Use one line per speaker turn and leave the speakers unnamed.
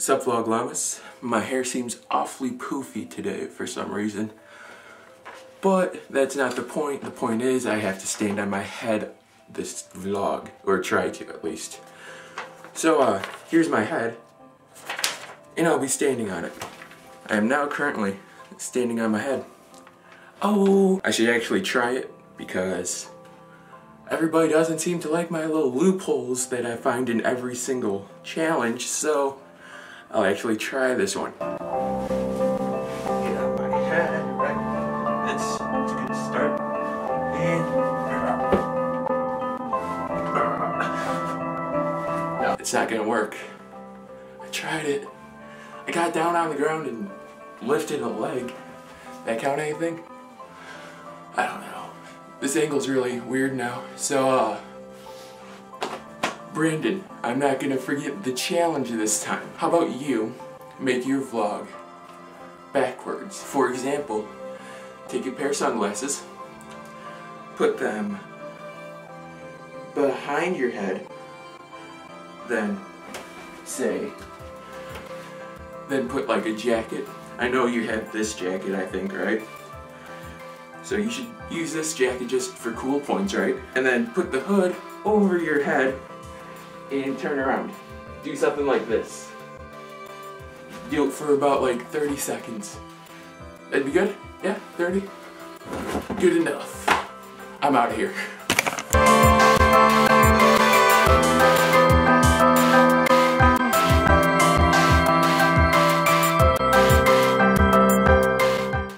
Sup Vlog Llamas? My hair seems awfully poofy today for some reason. But that's not the point. The point is I have to stand on my head this vlog. Or try to at least. So uh, here's my head. And I'll be standing on it. I am now currently standing on my head. Oh, I should actually try it because everybody doesn't seem to like my little loopholes that I find in every single challenge, so I'll actually try this one. Get out my head, right? That's, that's a good start. And... No, it's not gonna work. I tried it. I got down on the ground and lifted a leg. That count anything? I don't know. This angle's really weird now. So, uh, Brandon, I'm not gonna forget the challenge this time. How about you make your vlog backwards? For example, take a pair of sunglasses, put them behind your head, then say, then put like a jacket. I know you have this jacket, I think, right? So you should use this jacket just for cool points, right? And then put the hood over your head and turn around. Do something like this. Do it for about like 30 seconds. That'd be good? Yeah, 30? Good enough. I'm out of here.